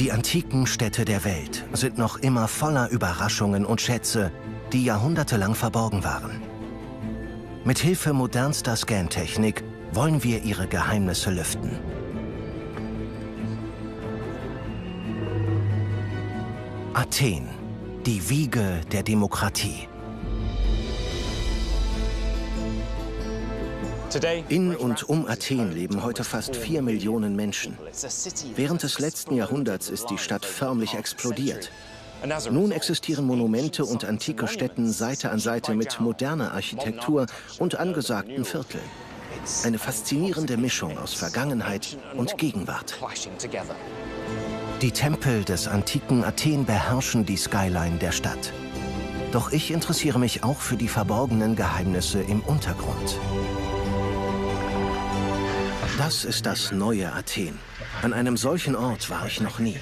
Die antiken Städte der Welt sind noch immer voller Überraschungen und Schätze, die jahrhundertelang verborgen waren. Mit Hilfe modernster Scantechnik wollen wir ihre Geheimnisse lüften. Athen, die Wiege der Demokratie. In und um Athen leben heute fast vier Millionen Menschen. Während des letzten Jahrhunderts ist die Stadt förmlich explodiert. Nun existieren Monumente und antike Städten Seite an Seite mit moderner Architektur und angesagten Vierteln. Eine faszinierende Mischung aus Vergangenheit und Gegenwart. Die Tempel des antiken Athen beherrschen die Skyline der Stadt. Doch ich interessiere mich auch für die verborgenen Geheimnisse im Untergrund. Das ist das neue Athen. An einem solchen Ort war ich noch nie.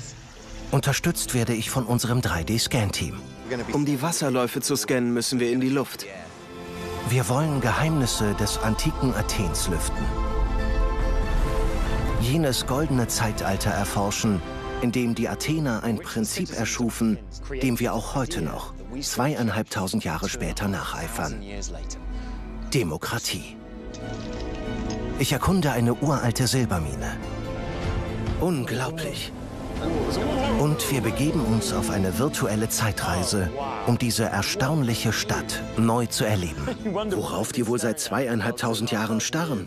Unterstützt werde ich von unserem 3D-Scan-Team. Um die Wasserläufe zu scannen, müssen wir in die Luft. Wir wollen Geheimnisse des antiken Athens lüften. Jenes goldene Zeitalter erforschen, in dem die Athener ein Prinzip erschufen, dem wir auch heute noch, zweieinhalbtausend Jahre später, nacheifern. Demokratie. Ich erkunde eine uralte Silbermine. Unglaublich. Und wir begeben uns auf eine virtuelle Zeitreise, um diese erstaunliche Stadt neu zu erleben. Worauf die wohl seit zweieinhalbtausend Jahren starren?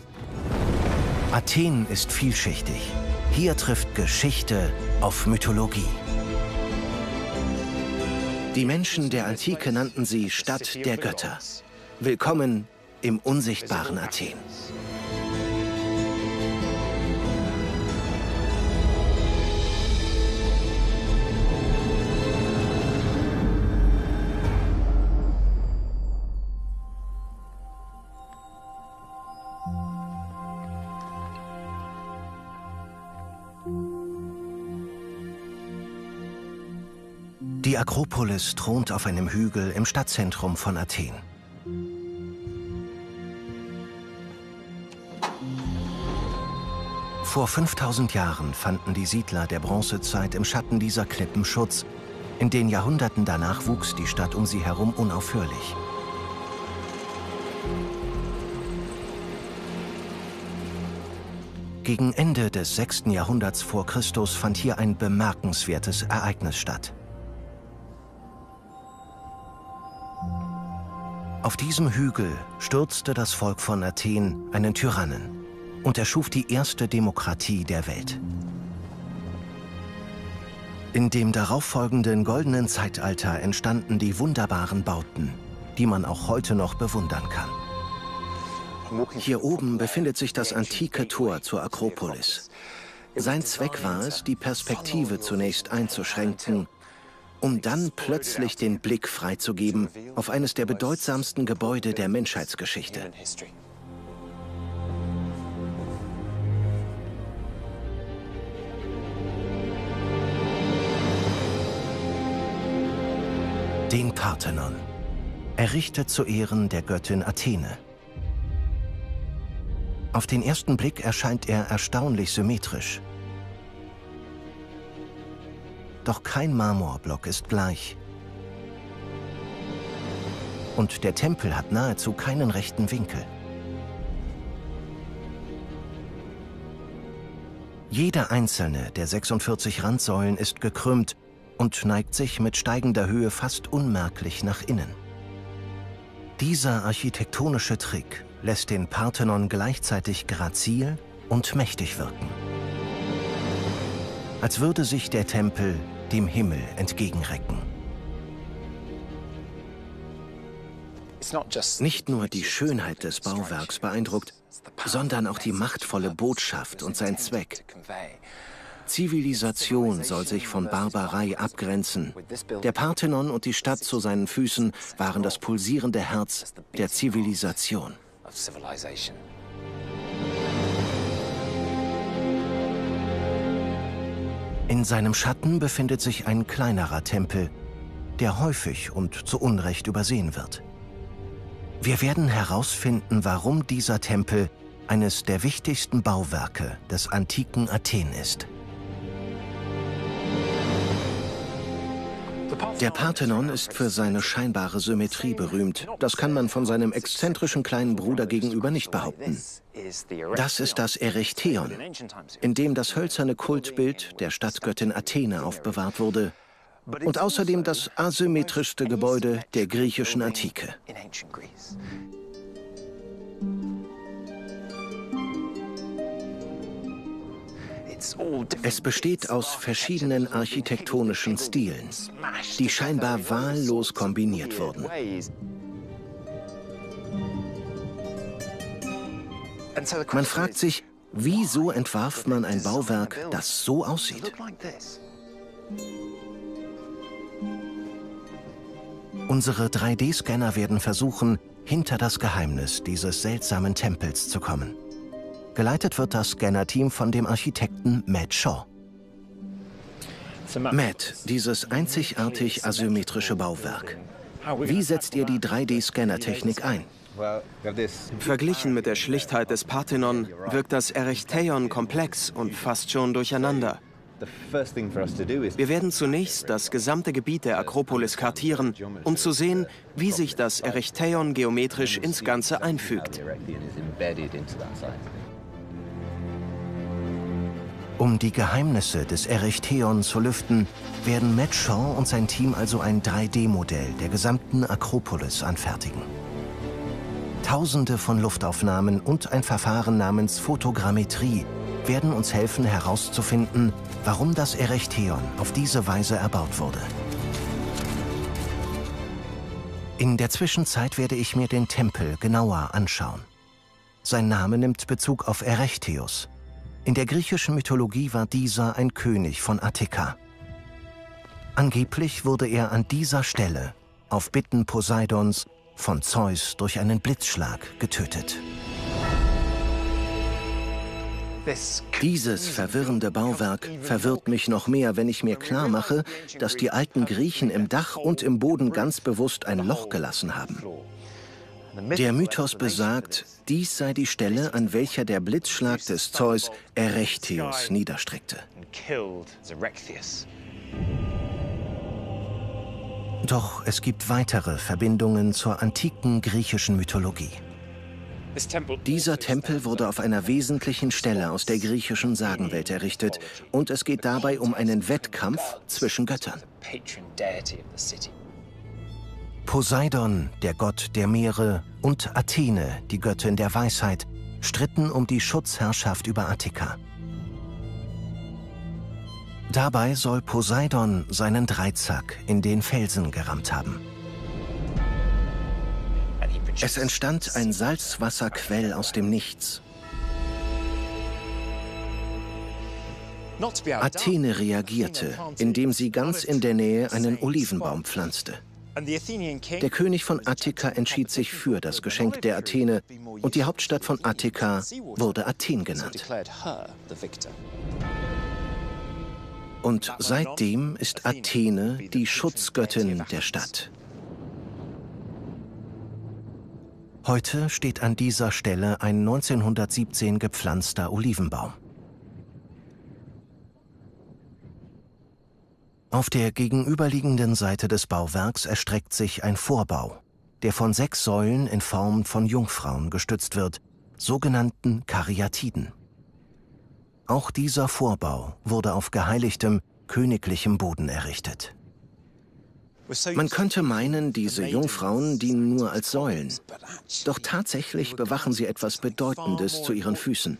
Athen ist vielschichtig. Hier trifft Geschichte auf Mythologie. Die Menschen der Antike nannten sie Stadt der Götter. Willkommen im unsichtbaren Athen. Akropolis thront auf einem Hügel im Stadtzentrum von Athen. Vor 5000 Jahren fanden die Siedler der Bronzezeit im Schatten dieser Klippen Schutz. In den Jahrhunderten danach wuchs die Stadt um sie herum unaufhörlich. Gegen Ende des 6. Jahrhunderts vor Christus fand hier ein bemerkenswertes Ereignis statt. Auf diesem Hügel stürzte das Volk von Athen einen Tyrannen und erschuf die erste Demokratie der Welt. In dem darauffolgenden goldenen Zeitalter entstanden die wunderbaren Bauten, die man auch heute noch bewundern kann. Hier oben befindet sich das antike Tor zur Akropolis. Sein Zweck war es, die Perspektive zunächst einzuschränken um dann plötzlich den Blick freizugeben auf eines der bedeutsamsten Gebäude der Menschheitsgeschichte. Den Parthenon, errichtet zu Ehren der Göttin Athene. Auf den ersten Blick erscheint er erstaunlich symmetrisch. Doch kein Marmorblock ist gleich. Und der Tempel hat nahezu keinen rechten Winkel. Jede einzelne der 46 Randsäulen ist gekrümmt und neigt sich mit steigender Höhe fast unmerklich nach innen. Dieser architektonische Trick lässt den Parthenon gleichzeitig grazil und mächtig wirken. Als würde sich der Tempel dem Himmel entgegenrecken. Nicht nur die Schönheit des Bauwerks beeindruckt, sondern auch die machtvolle Botschaft und sein Zweck. Zivilisation soll sich von Barbarei abgrenzen. Der Parthenon und die Stadt zu seinen Füßen waren das pulsierende Herz der Zivilisation. In seinem Schatten befindet sich ein kleinerer Tempel, der häufig und zu Unrecht übersehen wird. Wir werden herausfinden, warum dieser Tempel eines der wichtigsten Bauwerke des antiken Athen ist. Der Parthenon ist für seine scheinbare Symmetrie berühmt. Das kann man von seinem exzentrischen kleinen Bruder gegenüber nicht behaupten. Das ist das Erechtheon, in dem das hölzerne Kultbild der Stadtgöttin Athene aufbewahrt wurde und außerdem das asymmetrischste Gebäude der griechischen Antike. Es besteht aus verschiedenen architektonischen Stilen, die scheinbar wahllos kombiniert wurden. Man fragt sich, wieso entwarf man ein Bauwerk, das so aussieht? Unsere 3D-Scanner werden versuchen, hinter das Geheimnis dieses seltsamen Tempels zu kommen. Geleitet wird das Scanner-Team von dem Architekten Matt Shaw. Matt, dieses einzigartig asymmetrische Bauwerk. Wie setzt ihr die 3D-Scanner-Technik ein? Verglichen mit der Schlichtheit des Parthenon wirkt das Erechtheion komplex und fast schon durcheinander. Wir werden zunächst das gesamte Gebiet der Akropolis kartieren, um zu sehen, wie sich das Erechtheion geometrisch ins Ganze einfügt. Um die Geheimnisse des Erechtheon zu lüften, werden Matt Shaw und sein Team also ein 3D-Modell der gesamten Akropolis anfertigen. Tausende von Luftaufnahmen und ein Verfahren namens Fotogrammetrie werden uns helfen herauszufinden, warum das Erechtheon auf diese Weise erbaut wurde. In der Zwischenzeit werde ich mir den Tempel genauer anschauen. Sein Name nimmt Bezug auf Erechtheus. In der griechischen Mythologie war dieser ein König von Attika. Angeblich wurde er an dieser Stelle, auf Bitten Poseidons, von Zeus durch einen Blitzschlag getötet. Dieses verwirrende Bauwerk verwirrt mich noch mehr, wenn ich mir klar mache, dass die alten Griechen im Dach und im Boden ganz bewusst ein Loch gelassen haben. Der Mythos besagt, dies sei die Stelle, an welcher der Blitzschlag des Zeus Erechtheus niederstreckte. Doch es gibt weitere Verbindungen zur antiken griechischen Mythologie. Dieser Tempel wurde auf einer wesentlichen Stelle aus der griechischen Sagenwelt errichtet und es geht dabei um einen Wettkampf zwischen Göttern. Poseidon, der Gott der Meere, und Athene, die Göttin der Weisheit, stritten um die Schutzherrschaft über Attika. Dabei soll Poseidon seinen Dreizack in den Felsen gerammt haben. Es entstand ein Salzwasserquell aus dem Nichts. Athene reagierte, indem sie ganz in der Nähe einen Olivenbaum pflanzte. Der König von Attika entschied sich für das Geschenk der Athene und die Hauptstadt von Attika wurde Athen genannt. Und seitdem ist Athene die Schutzgöttin der Stadt. Heute steht an dieser Stelle ein 1917 gepflanzter Olivenbaum. Auf der gegenüberliegenden Seite des Bauwerks erstreckt sich ein Vorbau, der von sechs Säulen in Form von Jungfrauen gestützt wird, sogenannten Karyatiden. Auch dieser Vorbau wurde auf geheiligtem, königlichem Boden errichtet. Man könnte meinen, diese Jungfrauen dienen nur als Säulen. Doch tatsächlich bewachen sie etwas Bedeutendes zu ihren Füßen.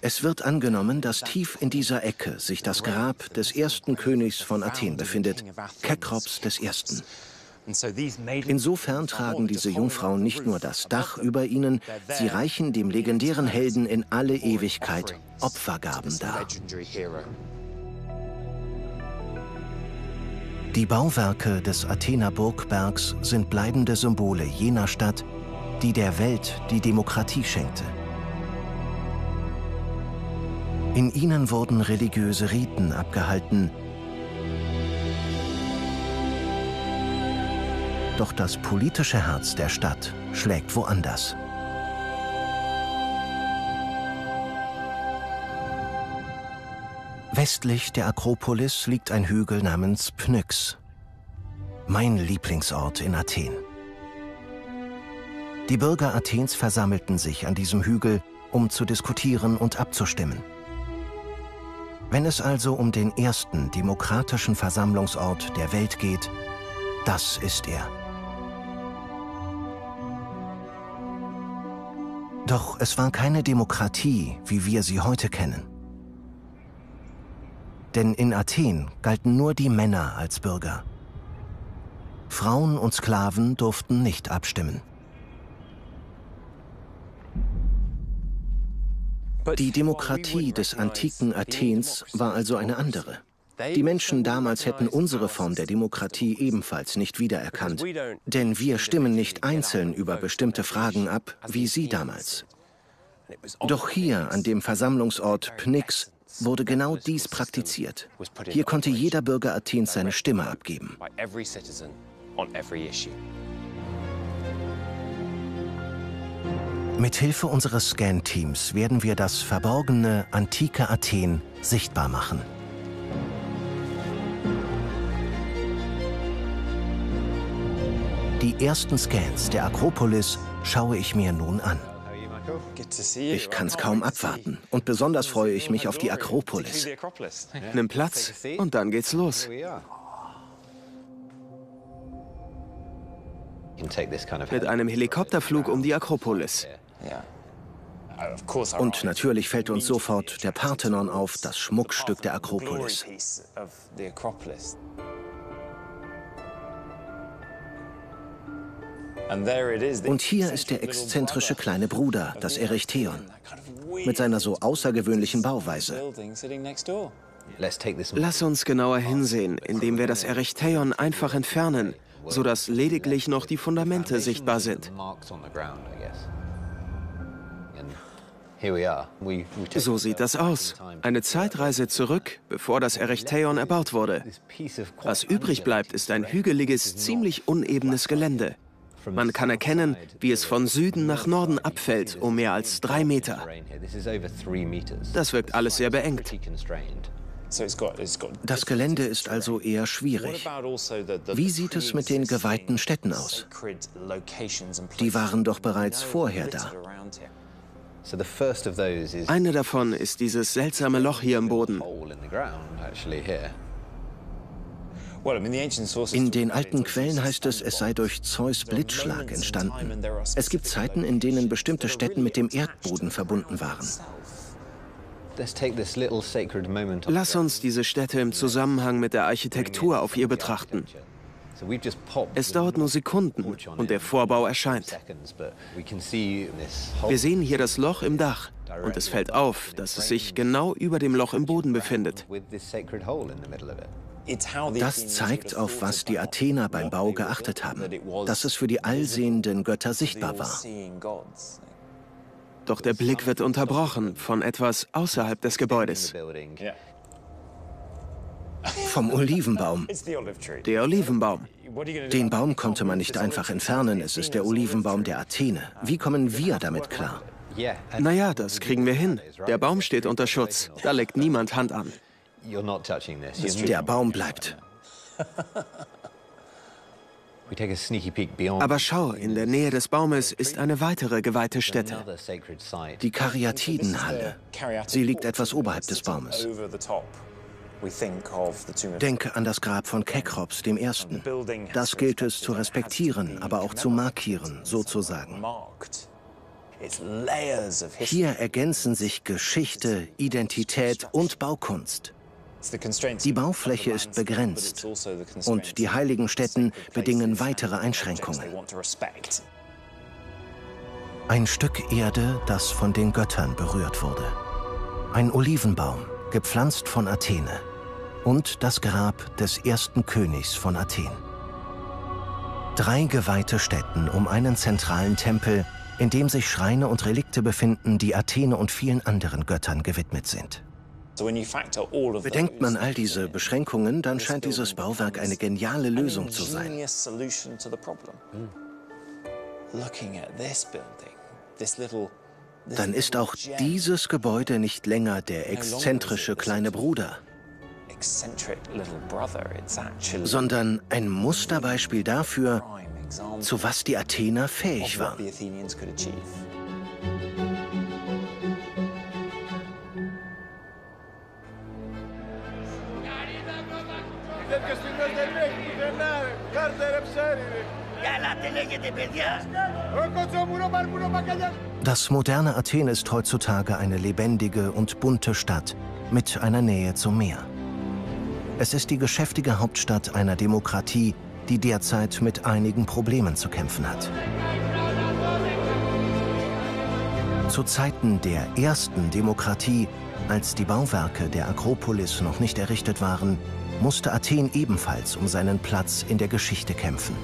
Es wird angenommen, dass tief in dieser Ecke sich das Grab des ersten Königs von Athen befindet, Kekrops I. Insofern tragen diese Jungfrauen nicht nur das Dach über ihnen, sie reichen dem legendären Helden in alle Ewigkeit Opfergaben dar. Die Bauwerke des Athener Burgbergs sind bleibende Symbole jener Stadt, die der Welt die Demokratie schenkte. In ihnen wurden religiöse Riten abgehalten. Doch das politische Herz der Stadt schlägt woanders. Westlich der Akropolis liegt ein Hügel namens Pnyx. Mein Lieblingsort in Athen. Die Bürger Athens versammelten sich an diesem Hügel, um zu diskutieren und abzustimmen. Wenn es also um den ersten demokratischen Versammlungsort der Welt geht, das ist er. Doch es war keine Demokratie, wie wir sie heute kennen. Denn in Athen galten nur die Männer als Bürger. Frauen und Sklaven durften nicht abstimmen. Die Demokratie des antiken Athens war also eine andere. Die Menschen damals hätten unsere Form der Demokratie ebenfalls nicht wiedererkannt. Denn wir stimmen nicht einzeln über bestimmte Fragen ab, wie sie damals. Doch hier, an dem Versammlungsort Pnyx, wurde genau dies praktiziert. Hier konnte jeder Bürger Athens seine Stimme abgeben. Mit Hilfe unseres Scan-Teams werden wir das verborgene antike Athen sichtbar machen. Die ersten Scans der Akropolis schaue ich mir nun an. Ich kann es kaum abwarten und besonders freue ich mich auf die Akropolis. Nimm Platz und dann geht's los. Mit einem Helikopterflug um die Akropolis. Und natürlich fällt uns sofort der Parthenon auf, das Schmuckstück der Akropolis. Und hier ist der exzentrische kleine Bruder, das Erechtheon, mit seiner so außergewöhnlichen Bauweise. Lass uns genauer hinsehen, indem wir das Erechtheion einfach entfernen, sodass lediglich noch die Fundamente sichtbar sind. So sieht das aus. Eine Zeitreise zurück, bevor das Erechtheion erbaut wurde. Was übrig bleibt, ist ein hügeliges, ziemlich unebenes Gelände. Man kann erkennen, wie es von Süden nach Norden abfällt, um mehr als drei Meter. Das wirkt alles sehr beengt. Das Gelände ist also eher schwierig. Also Wie sieht es mit den geweihten Städten aus? Die waren doch bereits vorher da. Eine davon ist dieses seltsame Loch hier im Boden. In den alten Quellen heißt es, es sei durch Zeus Blitzschlag entstanden. Es gibt Zeiten, in denen bestimmte Städten mit dem Erdboden verbunden waren. Lass uns diese Städte im Zusammenhang mit der Architektur auf ihr betrachten. Es dauert nur Sekunden und der Vorbau erscheint. Wir sehen hier das Loch im Dach und es fällt auf, dass es sich genau über dem Loch im Boden befindet. Das zeigt, auf was die Athener beim Bau geachtet haben, dass es für die allsehenden Götter sichtbar war. Doch der Blick wird unterbrochen von etwas außerhalb des Gebäudes. Vom Olivenbaum. Der Olivenbaum. Den Baum konnte man nicht einfach entfernen. Es ist der Olivenbaum der Athene. Wie kommen wir damit klar? Naja, das kriegen wir hin. Der Baum steht unter Schutz. Da legt niemand Hand an. Der Baum bleibt. Aber schau, in der Nähe des Baumes ist eine weitere geweihte Stätte. Die Karyatidenhalle. Sie liegt etwas oberhalb des Baumes. Denke an das Grab von Kekrops, dem Ersten. Das gilt es zu respektieren, aber auch zu markieren, sozusagen. Hier ergänzen sich Geschichte, Identität und Baukunst. Die Baufläche ist begrenzt also und die heiligen Stätten bedingen weitere Einschränkungen. Ein Stück Erde, das von den Göttern berührt wurde. Ein Olivenbaum, gepflanzt von Athene. Und das Grab des ersten Königs von Athen. Drei geweihte Stätten um einen zentralen Tempel, in dem sich Schreine und Relikte befinden, die Athene und vielen anderen Göttern gewidmet sind. Bedenkt man all diese Beschränkungen, dann scheint dieses Bauwerk eine geniale Lösung zu sein. dann ist auch dieses Gebäude nicht länger der exzentrische kleine Bruder, sondern ein Musterbeispiel dafür, zu was die Athener fähig waren. Das moderne Athen ist heutzutage eine lebendige und bunte Stadt mit einer Nähe zum Meer. Es ist die geschäftige Hauptstadt einer Demokratie, die derzeit mit einigen Problemen zu kämpfen hat. Zu Zeiten der ersten Demokratie, als die Bauwerke der Akropolis noch nicht errichtet waren, musste Athen ebenfalls um seinen Platz in der Geschichte kämpfen.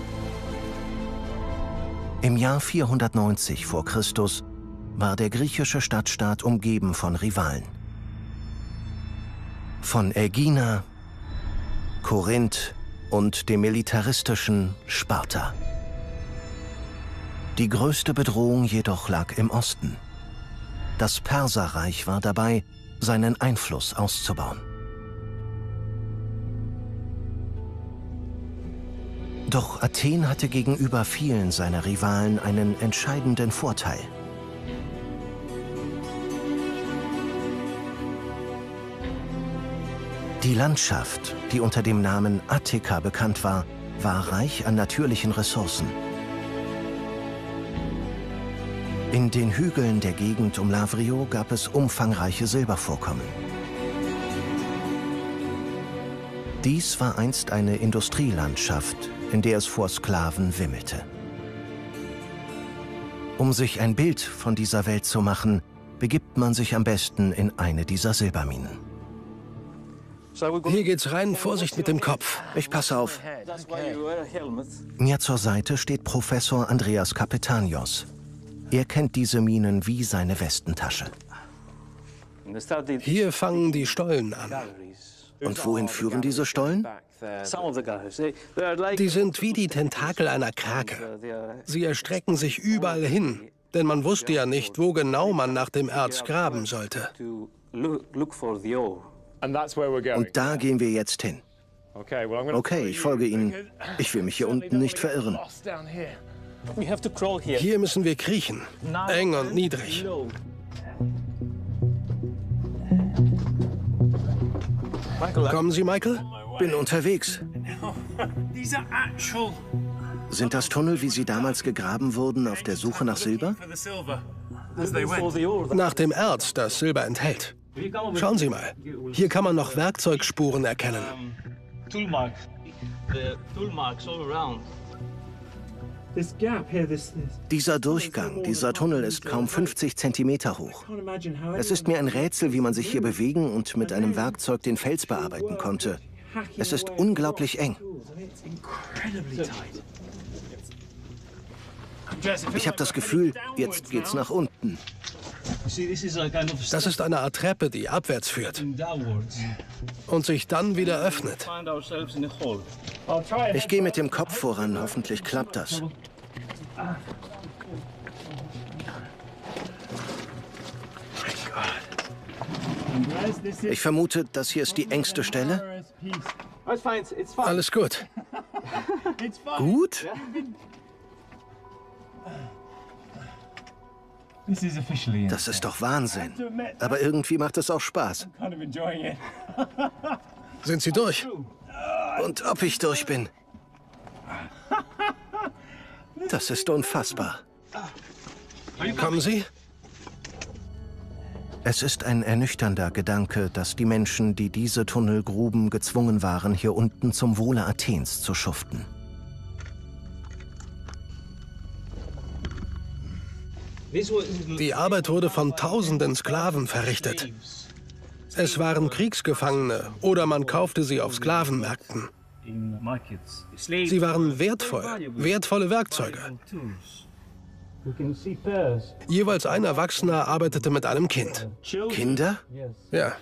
Im Jahr 490 vor Christus war der griechische Stadtstaat umgeben von Rivalen. Von Ägina, Korinth und dem militaristischen Sparta. Die größte Bedrohung jedoch lag im Osten. Das Perserreich war dabei, seinen Einfluss auszubauen. Doch Athen hatte gegenüber vielen seiner Rivalen einen entscheidenden Vorteil. Die Landschaft, die unter dem Namen Attika bekannt war, war reich an natürlichen Ressourcen. In den Hügeln der Gegend um Lavrio gab es umfangreiche Silbervorkommen. Dies war einst eine Industrielandschaft, in der es vor Sklaven wimmelte. Um sich ein Bild von dieser Welt zu machen, begibt man sich am besten in eine dieser Silberminen. Hier geht's rein, Vorsicht mit dem Kopf. Ich passe auf. Mir zur Seite steht Professor Andreas Kapitanios. Er kennt diese Minen wie seine Westentasche. Hier fangen die Stollen an. Und wohin führen diese Stollen? Die sind wie die Tentakel einer Krake. Sie erstrecken sich überall hin, denn man wusste ja nicht, wo genau man nach dem Erz graben sollte. Und da gehen wir jetzt hin. Okay, ich folge Ihnen. Ich will mich hier unten nicht verirren. Hier müssen wir kriechen. Eng und niedrig. Kommen Sie, Michael? Bin unterwegs. Sind das Tunnel, wie sie damals gegraben wurden, auf der Suche nach Silber? Nach dem Erz, das Silber enthält. Schauen Sie mal. Hier kann man noch Werkzeugspuren erkennen. Dieser Durchgang, dieser Tunnel ist kaum 50 Zentimeter hoch. Es ist mir ein Rätsel, wie man sich hier bewegen und mit einem Werkzeug den Fels bearbeiten konnte. Es ist unglaublich eng. Ich habe das Gefühl, jetzt geht's nach unten. Das ist eine Art Treppe, die abwärts führt und sich dann wieder öffnet. Ich gehe mit dem Kopf voran, hoffentlich klappt das. Ich vermute, das hier ist die engste Stelle. Alles gut. Gut? Das ist doch Wahnsinn. Aber irgendwie macht es auch Spaß. Sind Sie durch? Und ob ich durch bin? Das ist unfassbar. Kommen Sie? Es ist ein ernüchternder Gedanke, dass die Menschen, die diese Tunnel gruben, gezwungen waren, hier unten zum Wohle Athens zu schuften. Die Arbeit wurde von tausenden Sklaven verrichtet. Es waren Kriegsgefangene oder man kaufte sie auf Sklavenmärkten. Sie waren wertvoll, wertvolle Werkzeuge. Jeweils ein Erwachsener arbeitete mit einem Kind. Kinder? Ja.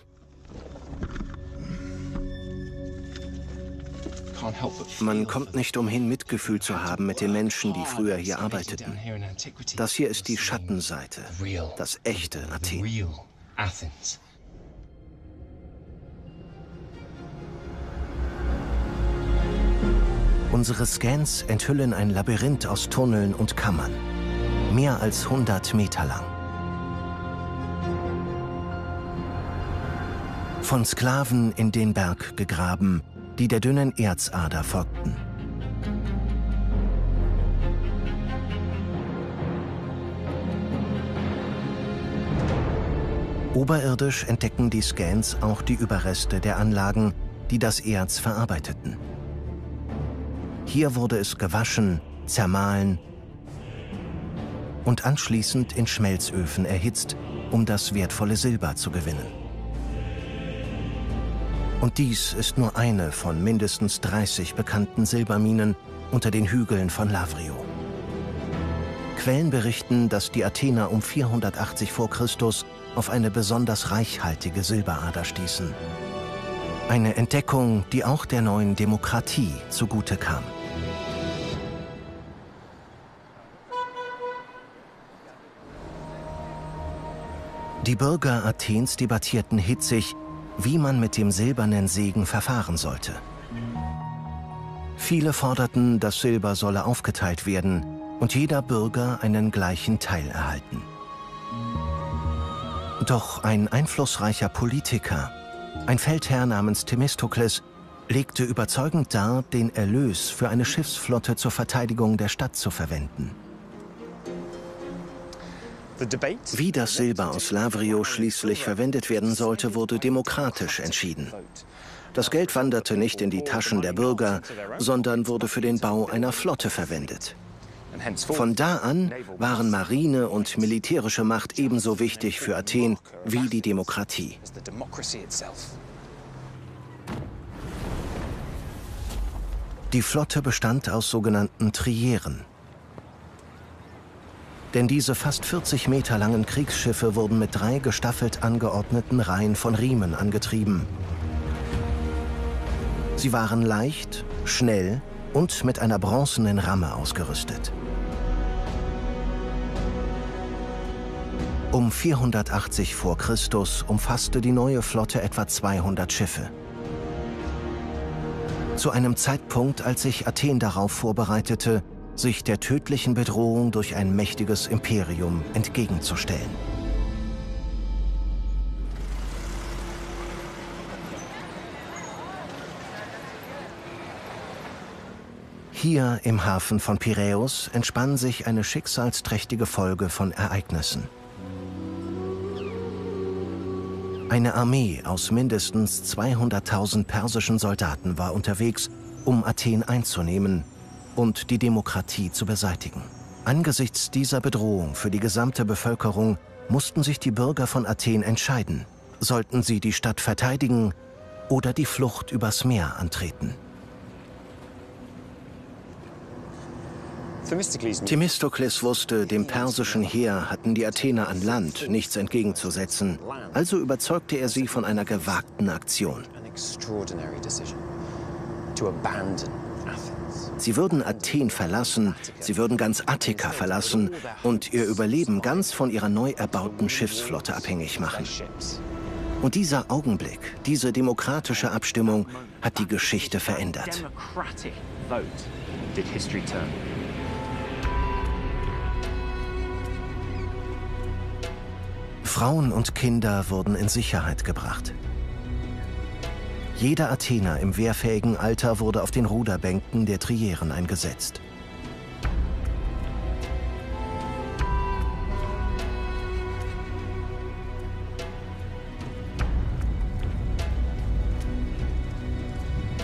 Man kommt nicht umhin, Mitgefühl zu haben mit den Menschen, die früher hier arbeiteten. Das hier ist die Schattenseite, das echte Athen. Unsere Scans enthüllen ein Labyrinth aus Tunneln und Kammern. Mehr als 100 Meter lang. Von Sklaven in den Berg gegraben, die der dünnen Erzader folgten. Oberirdisch entdecken die Scans auch die Überreste der Anlagen, die das Erz verarbeiteten. Hier wurde es gewaschen, zermahlen und anschließend in Schmelzöfen erhitzt, um das wertvolle Silber zu gewinnen. Und dies ist nur eine von mindestens 30 bekannten Silberminen unter den Hügeln von Lavrio. Quellen berichten, dass die Athener um 480 v. Chr. auf eine besonders reichhaltige Silberader stießen. Eine Entdeckung, die auch der neuen Demokratie zugute kam. Die Bürger Athens debattierten hitzig, wie man mit dem silbernen Segen verfahren sollte. Viele forderten, das Silber solle aufgeteilt werden und jeder Bürger einen gleichen Teil erhalten. Doch ein einflussreicher Politiker, ein Feldherr namens Themistokles, legte überzeugend dar, den Erlös für eine Schiffsflotte zur Verteidigung der Stadt zu verwenden. Wie das Silber aus Lavrio schließlich verwendet werden sollte, wurde demokratisch entschieden. Das Geld wanderte nicht in die Taschen der Bürger, sondern wurde für den Bau einer Flotte verwendet. Von da an waren Marine und militärische Macht ebenso wichtig für Athen wie die Demokratie. Die Flotte bestand aus sogenannten Trieren. Denn diese fast 40 Meter langen Kriegsschiffe wurden mit drei gestaffelt angeordneten Reihen von Riemen angetrieben. Sie waren leicht, schnell und mit einer bronzenen Ramme ausgerüstet. Um 480 v. Chr. umfasste die neue Flotte etwa 200 Schiffe. Zu einem Zeitpunkt, als sich Athen darauf vorbereitete, sich der tödlichen Bedrohung durch ein mächtiges Imperium entgegenzustellen. Hier im Hafen von Piräus entspann sich eine schicksalsträchtige Folge von Ereignissen. Eine Armee aus mindestens 200.000 persischen Soldaten war unterwegs, um Athen einzunehmen und die Demokratie zu beseitigen. Angesichts dieser Bedrohung für die gesamte Bevölkerung mussten sich die Bürger von Athen entscheiden. Sollten sie die Stadt verteidigen oder die Flucht übers Meer antreten? Themistokles wusste, dem persischen Heer hatten die Athener an Land nichts entgegenzusetzen. Also überzeugte er sie von einer gewagten Aktion. Sie würden Athen verlassen, sie würden ganz Attika verlassen und ihr Überleben ganz von ihrer neu erbauten Schiffsflotte abhängig machen. Und dieser Augenblick, diese demokratische Abstimmung hat die Geschichte verändert. Frauen und Kinder wurden in Sicherheit gebracht. Jeder Athener im wehrfähigen Alter wurde auf den Ruderbänken der Trieren eingesetzt.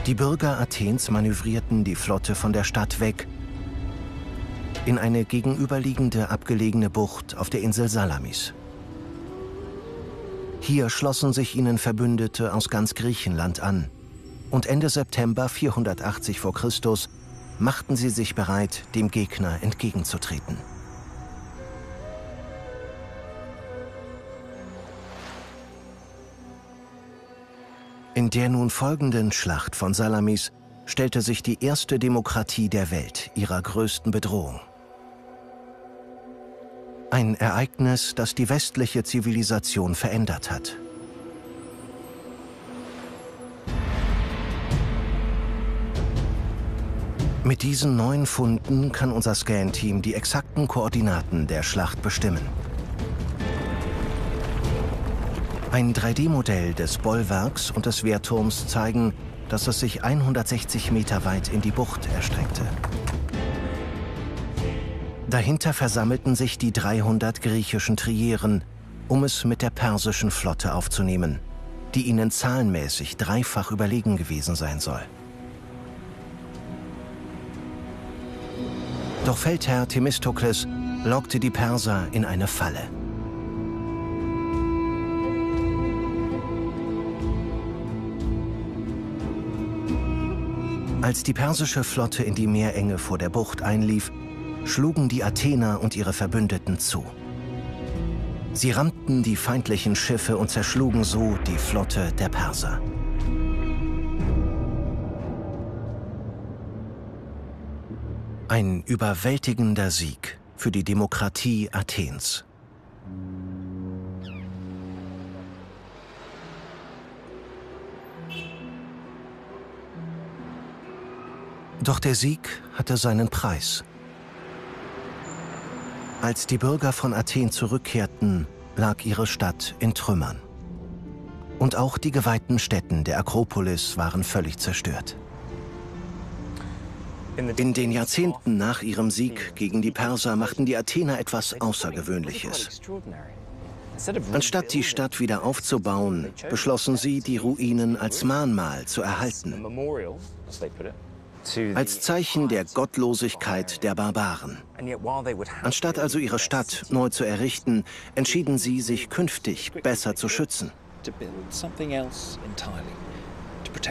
Die Bürger Athens manövrierten die Flotte von der Stadt weg in eine gegenüberliegende abgelegene Bucht auf der Insel Salamis. Hier schlossen sich ihnen Verbündete aus ganz Griechenland an. Und Ende September 480 v. Chr. machten sie sich bereit, dem Gegner entgegenzutreten. In der nun folgenden Schlacht von Salamis stellte sich die erste Demokratie der Welt ihrer größten Bedrohung. Ein Ereignis, das die westliche Zivilisation verändert hat. Mit diesen neuen Funden kann unser Scan-Team die exakten Koordinaten der Schlacht bestimmen. Ein 3D-Modell des Bollwerks und des Wehrturms zeigen, dass es sich 160 Meter weit in die Bucht erstreckte. Dahinter versammelten sich die 300 griechischen Trieren, um es mit der persischen Flotte aufzunehmen, die ihnen zahlenmäßig dreifach überlegen gewesen sein soll. Doch Feldherr Themistokles lockte die Perser in eine Falle. Als die persische Flotte in die Meerenge vor der Bucht einlief, schlugen die Athener und ihre Verbündeten zu. Sie rammten die feindlichen Schiffe und zerschlugen so die Flotte der Perser. Ein überwältigender Sieg für die Demokratie Athens. Doch der Sieg hatte seinen Preis. Als die Bürger von Athen zurückkehrten, lag ihre Stadt in Trümmern. Und auch die geweihten Stätten der Akropolis waren völlig zerstört. In den Jahrzehnten nach ihrem Sieg gegen die Perser machten die Athener etwas Außergewöhnliches. Anstatt die Stadt wieder aufzubauen, beschlossen sie, die Ruinen als Mahnmal zu erhalten. Als Zeichen der Gottlosigkeit der Barbaren. Anstatt also ihre Stadt neu zu errichten, entschieden sie, sich künftig besser zu schützen.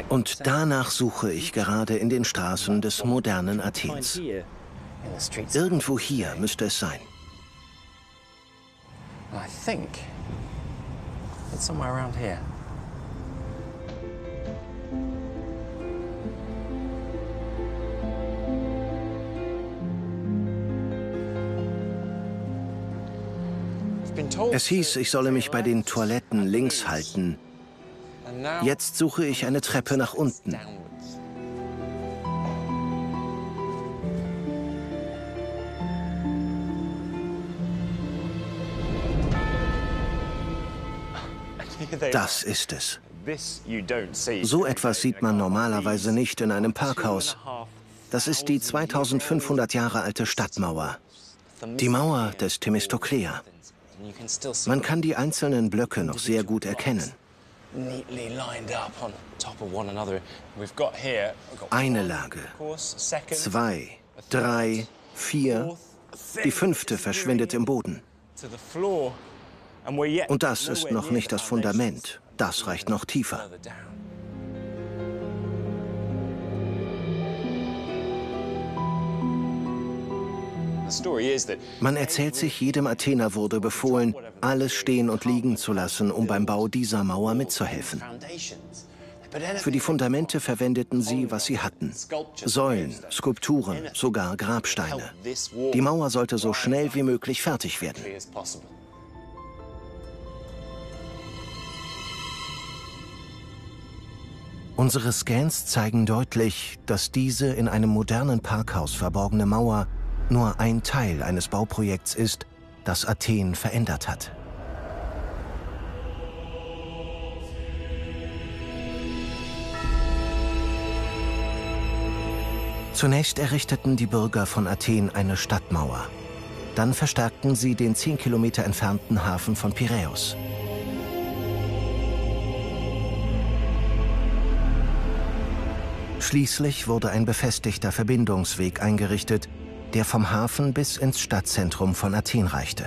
Und danach suche ich gerade in den Straßen des modernen Athens. Irgendwo hier müsste es sein. I think it's somewhere around here. Es hieß, ich solle mich bei den Toiletten links halten, Jetzt suche ich eine Treppe nach unten. Das ist es. So etwas sieht man normalerweise nicht in einem Parkhaus. Das ist die 2500 Jahre alte Stadtmauer. Die Mauer des Themistoklea. Man kann die einzelnen Blöcke noch sehr gut erkennen. Eine Lage, zwei, drei, vier, die fünfte verschwindet im Boden. Und das ist noch nicht das Fundament, das reicht noch tiefer. Man erzählt sich, jedem Athener wurde befohlen, alles stehen und liegen zu lassen, um beim Bau dieser Mauer mitzuhelfen. Für die Fundamente verwendeten sie, was sie hatten. Säulen, Skulpturen, sogar Grabsteine. Die Mauer sollte so schnell wie möglich fertig werden. Unsere Scans zeigen deutlich, dass diese in einem modernen Parkhaus verborgene Mauer nur ein Teil eines Bauprojekts ist, das Athen verändert hat. Zunächst errichteten die Bürger von Athen eine Stadtmauer. Dann verstärkten sie den 10 Kilometer entfernten Hafen von Piräus. Schließlich wurde ein befestigter Verbindungsweg eingerichtet, der vom Hafen bis ins Stadtzentrum von Athen reichte.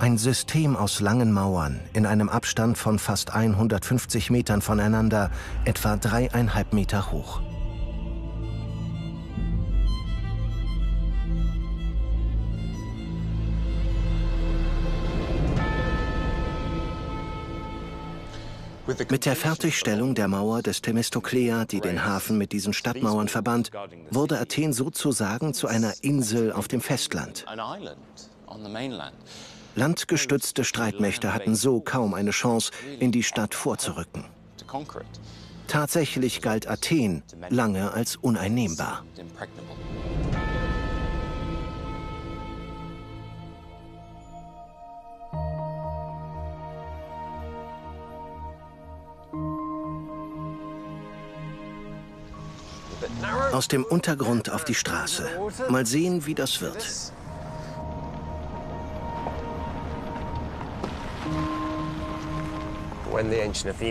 Ein System aus langen Mauern in einem Abstand von fast 150 Metern voneinander, etwa dreieinhalb Meter hoch. Mit der Fertigstellung der Mauer des Themistoklea, die den Hafen mit diesen Stadtmauern verband, wurde Athen sozusagen zu einer Insel auf dem Festland. Landgestützte Streitmächte hatten so kaum eine Chance, in die Stadt vorzurücken. Tatsächlich galt Athen lange als uneinnehmbar. Aus dem Untergrund auf die Straße. Mal sehen, wie das wird.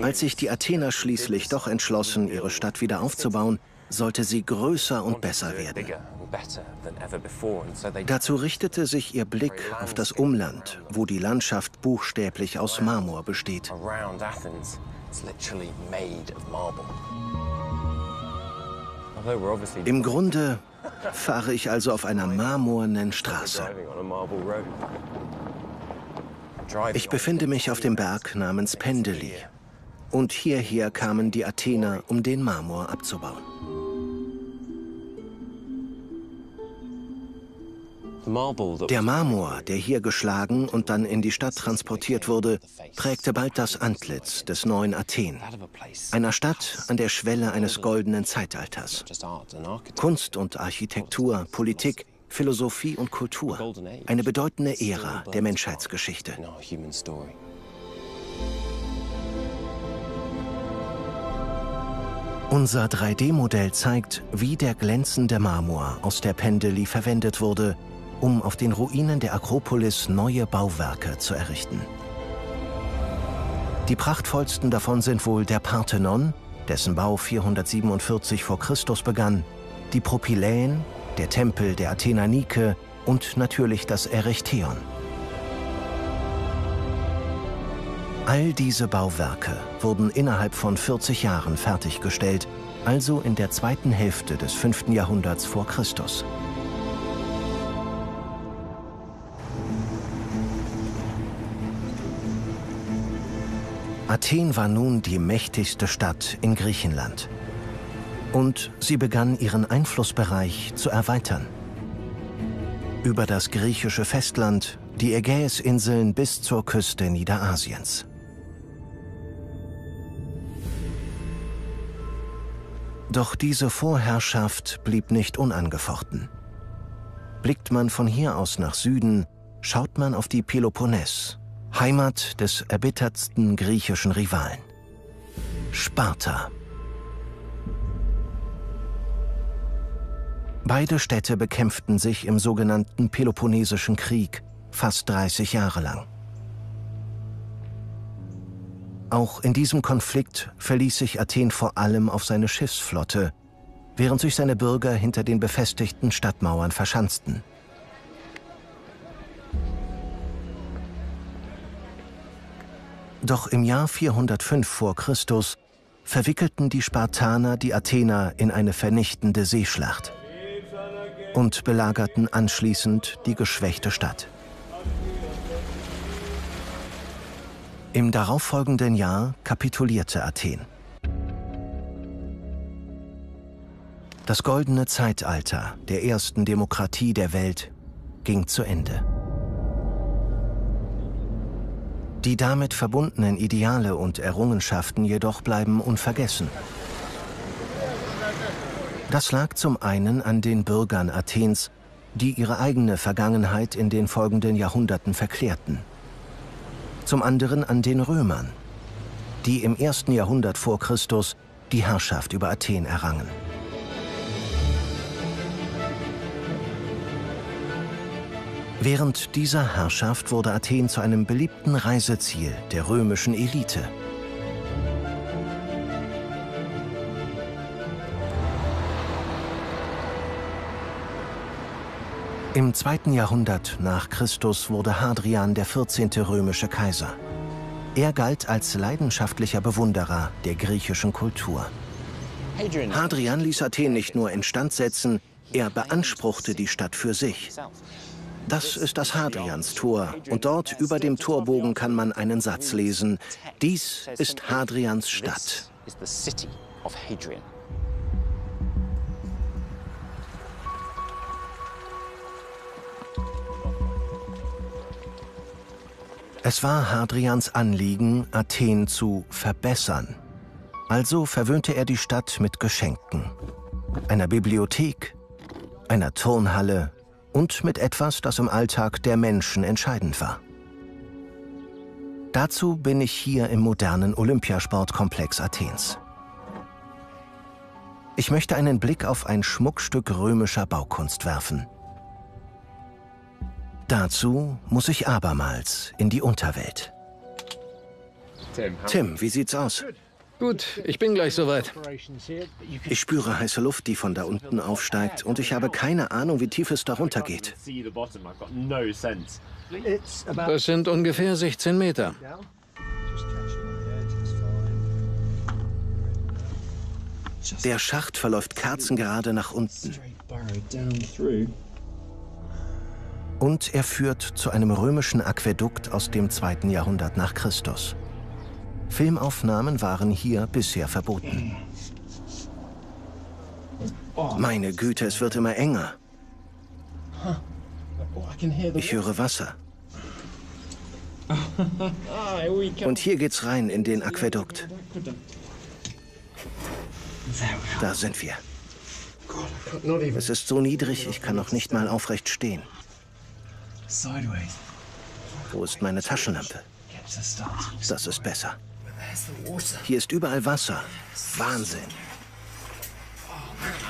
Als sich die Athener schließlich doch entschlossen, ihre Stadt wieder aufzubauen, sollte sie größer und besser werden. Dazu richtete sich ihr Blick auf das Umland, wo die Landschaft buchstäblich aus Marmor besteht. Im Grunde fahre ich also auf einer marmornen Straße. Ich befinde mich auf dem Berg namens Pendeli. Und hierher kamen die Athener, um den Marmor abzubauen. Der Marmor, der hier geschlagen und dann in die Stadt transportiert wurde, prägte bald das Antlitz des neuen Athen, einer Stadt an der Schwelle eines goldenen Zeitalters. Kunst und Architektur, Politik, Philosophie und Kultur, eine bedeutende Ära der Menschheitsgeschichte. Unser 3D-Modell zeigt, wie der glänzende Marmor aus der Pendeli verwendet wurde, um auf den Ruinen der Akropolis neue Bauwerke zu errichten. Die prachtvollsten davon sind wohl der Parthenon, dessen Bau 447 v. Chr. begann, die Propyläen, der Tempel der Athener Nike und natürlich das Erechtheon. All diese Bauwerke wurden innerhalb von 40 Jahren fertiggestellt, also in der zweiten Hälfte des 5. Jahrhunderts vor Christus. Athen war nun die mächtigste Stadt in Griechenland. Und sie begann ihren Einflussbereich zu erweitern. Über das griechische Festland, die Ägäisinseln bis zur Küste Niederasiens. Doch diese Vorherrschaft blieb nicht unangefochten. Blickt man von hier aus nach Süden, schaut man auf die Peloponnes, Heimat des erbittertsten griechischen Rivalen. Sparta. Beide Städte bekämpften sich im sogenannten Peloponnesischen Krieg fast 30 Jahre lang. Auch in diesem Konflikt verließ sich Athen vor allem auf seine Schiffsflotte, während sich seine Bürger hinter den befestigten Stadtmauern verschanzten. Doch im Jahr 405 vor Christus verwickelten die Spartaner die Athener in eine vernichtende Seeschlacht und belagerten anschließend die geschwächte Stadt. Im darauffolgenden Jahr kapitulierte Athen. Das goldene Zeitalter der ersten Demokratie der Welt ging zu Ende. Die damit verbundenen Ideale und Errungenschaften jedoch bleiben unvergessen. Das lag zum einen an den Bürgern Athens, die ihre eigene Vergangenheit in den folgenden Jahrhunderten verklärten. Zum anderen an den Römern, die im ersten Jahrhundert vor Christus die Herrschaft über Athen errangen. Während dieser Herrschaft wurde Athen zu einem beliebten Reiseziel der römischen Elite. Im zweiten Jahrhundert nach Christus wurde Hadrian der 14. römische Kaiser. Er galt als leidenschaftlicher Bewunderer der griechischen Kultur. Hadrian ließ Athen nicht nur instand setzen, er beanspruchte die Stadt für sich. Das ist das Hadrians-Tor und dort über dem Torbogen kann man einen Satz lesen. Dies ist Hadrians Stadt. Es war Hadrians Anliegen, Athen zu verbessern. Also verwöhnte er die Stadt mit Geschenken. Einer Bibliothek, einer Turnhalle und mit etwas, das im Alltag der Menschen entscheidend war. Dazu bin ich hier im modernen Olympiasportkomplex Athens. Ich möchte einen Blick auf ein Schmuckstück römischer Baukunst werfen. Dazu muss ich abermals in die Unterwelt. Tim, wie sieht's aus? Gut, ich bin gleich soweit. Ich spüre heiße Luft, die von da unten aufsteigt, und ich habe keine Ahnung, wie tief es darunter geht. Das sind ungefähr 16 Meter. Der Schacht verläuft kerzengerade nach unten. Und er führt zu einem römischen Aquädukt aus dem 2. Jahrhundert nach Christus. Filmaufnahmen waren hier bisher verboten. Meine Güte, es wird immer enger. Ich höre Wasser. Und hier geht's rein in den Aquädukt. Da sind wir. Es ist so niedrig, ich kann noch nicht mal aufrecht stehen. Wo ist meine Taschenlampe? Das ist besser. Hier ist überall Wasser. Wahnsinn.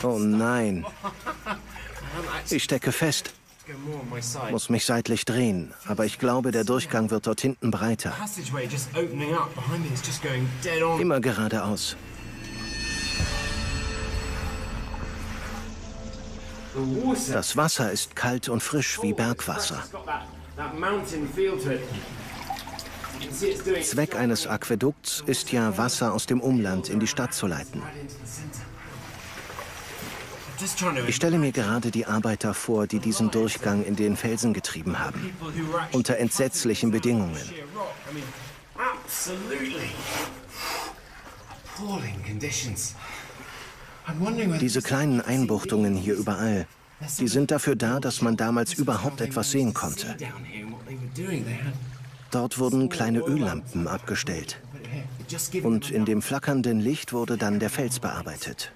Oh nein. Ich stecke fest. Muss mich seitlich drehen, aber ich glaube, der Durchgang wird dort hinten breiter. Immer geradeaus. Das Wasser ist kalt und frisch wie Bergwasser. Zweck eines Aquädukts ist ja, Wasser aus dem Umland in die Stadt zu leiten. Ich stelle mir gerade die Arbeiter vor, die diesen Durchgang in den Felsen getrieben haben. Unter entsetzlichen Bedingungen. Diese kleinen Einbuchtungen hier überall, die sind dafür da, dass man damals überhaupt etwas sehen konnte. Dort wurden kleine Öllampen abgestellt. Und in dem flackernden Licht wurde dann der Fels bearbeitet.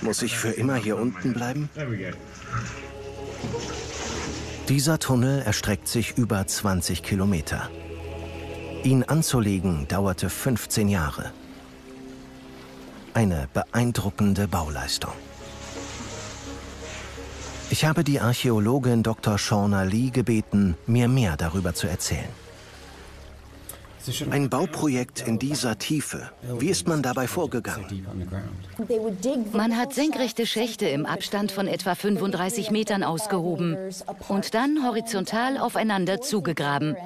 Muss ich für immer hier unten bleiben? Dieser Tunnel erstreckt sich über 20 Kilometer. Ihn anzulegen dauerte 15 Jahre. Eine beeindruckende Bauleistung. Ich habe die Archäologin Dr. Shauna Lee gebeten, mir mehr darüber zu erzählen. Ein Bauprojekt in dieser Tiefe. Wie ist man dabei vorgegangen? Man hat senkrechte Schächte im Abstand von etwa 35 Metern ausgehoben und dann horizontal aufeinander zugegraben.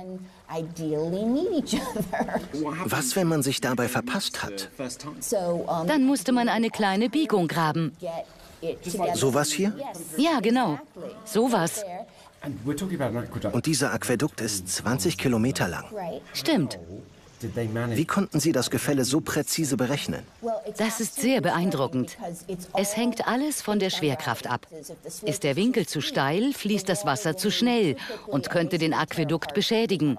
Was, wenn man sich dabei verpasst hat? Dann musste man eine kleine Biegung graben. Sowas hier? Ja, genau. Sowas. Und dieser Aquädukt ist 20 Kilometer lang. Stimmt. Wie konnten Sie das Gefälle so präzise berechnen? Das ist sehr beeindruckend. Es hängt alles von der Schwerkraft ab. Ist der Winkel zu steil, fließt das Wasser zu schnell und könnte den Aquädukt beschädigen.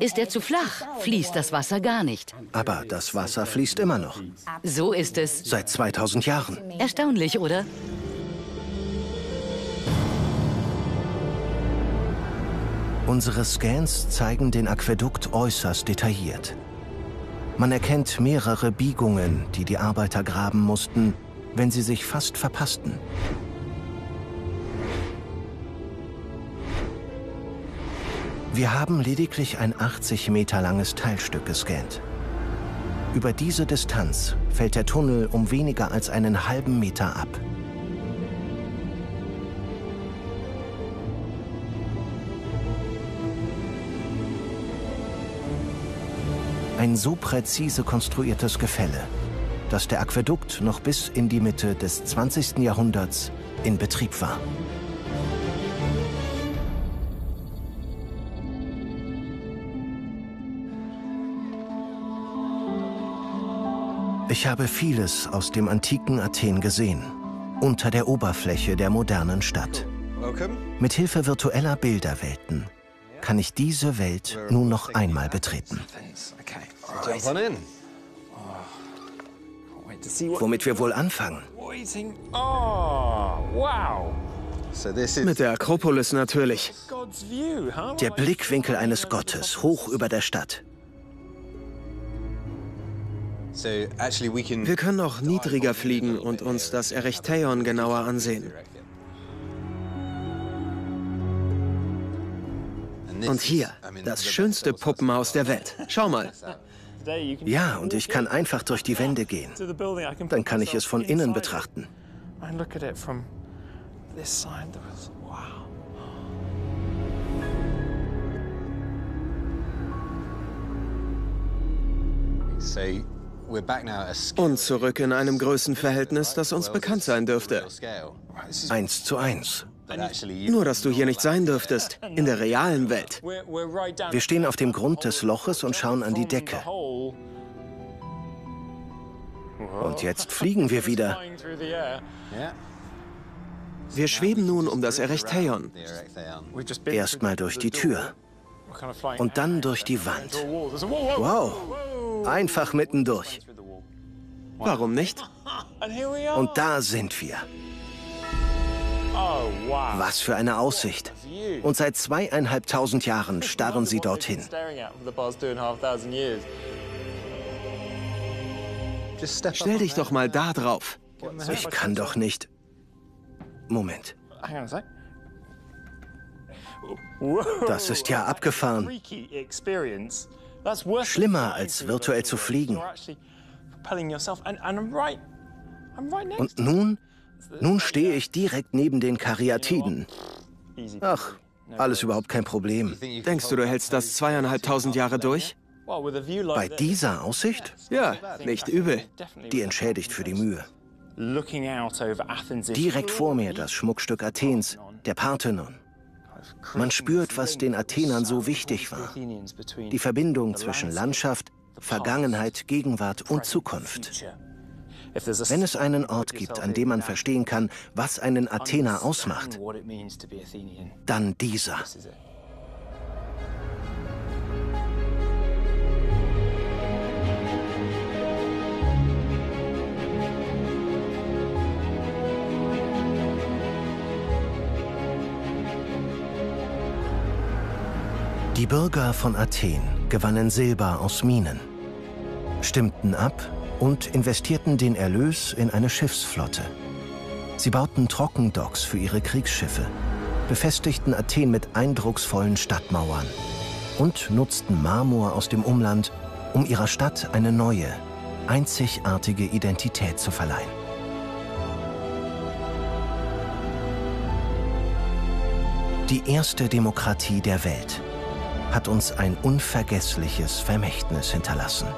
Ist er zu flach, fließt das Wasser gar nicht. Aber das Wasser fließt immer noch. So ist es. Seit 2000 Jahren. Erstaunlich, oder? Unsere Scans zeigen den Aquädukt äußerst detailliert. Man erkennt mehrere Biegungen, die die Arbeiter graben mussten, wenn sie sich fast verpassten. Wir haben lediglich ein 80 Meter langes Teilstück gescannt. Über diese Distanz fällt der Tunnel um weniger als einen halben Meter ab. Ein so präzise konstruiertes Gefälle, dass der Aquädukt noch bis in die Mitte des 20. Jahrhunderts in Betrieb war. Ich habe vieles aus dem antiken Athen gesehen, unter der Oberfläche der modernen Stadt. Mit Hilfe virtueller Bilderwelten kann ich diese Welt nun noch einmal betreten. Womit wir wohl anfangen? Mit der Akropolis natürlich. Der Blickwinkel eines Gottes hoch über der Stadt. Wir können auch niedriger fliegen und uns das Erechtheion genauer ansehen. Und hier, das schönste Puppenhaus der Welt. Schau mal. Ja, und ich kann einfach durch die Wände gehen. Dann kann ich es von innen betrachten. Und zurück in einem Größenverhältnis, das uns bekannt sein dürfte. Eins zu eins. Nur, dass du hier nicht sein dürftest, in der realen Welt. Wir stehen auf dem Grund des Loches und schauen an die Decke. Und jetzt fliegen wir wieder. Wir schweben nun um das Erechtheion. Erstmal durch die Tür. Und dann durch die Wand. Wow, einfach mittendurch. Warum nicht? Und da sind wir. Was für eine Aussicht. Und seit zweieinhalbtausend Jahren starren sie dorthin. Stell dich doch mal da drauf. Ich kann doch nicht. Moment. Das ist ja abgefahren. Schlimmer als virtuell zu fliegen. Und nun nun stehe ich direkt neben den Karyatiden. Ach, alles überhaupt kein Problem. Denkst du, du hältst das zweieinhalbtausend Jahre durch? Bei dieser Aussicht? Ja, nicht übel. Die entschädigt für die Mühe. Direkt vor mir das Schmuckstück Athens, der Parthenon. Man spürt, was den Athenern so wichtig war. Die Verbindung zwischen Landschaft, Vergangenheit, Gegenwart und Zukunft. Wenn es einen Ort gibt, an dem man verstehen kann, was einen Athener ausmacht, dann dieser. Die Bürger von Athen gewannen Silber aus Minen, stimmten ab und investierten den Erlös in eine Schiffsflotte. Sie bauten Trockendocks für ihre Kriegsschiffe, befestigten Athen mit eindrucksvollen Stadtmauern und nutzten Marmor aus dem Umland, um ihrer Stadt eine neue, einzigartige Identität zu verleihen. Die erste Demokratie der Welt hat uns ein unvergessliches Vermächtnis hinterlassen.